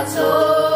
alzo.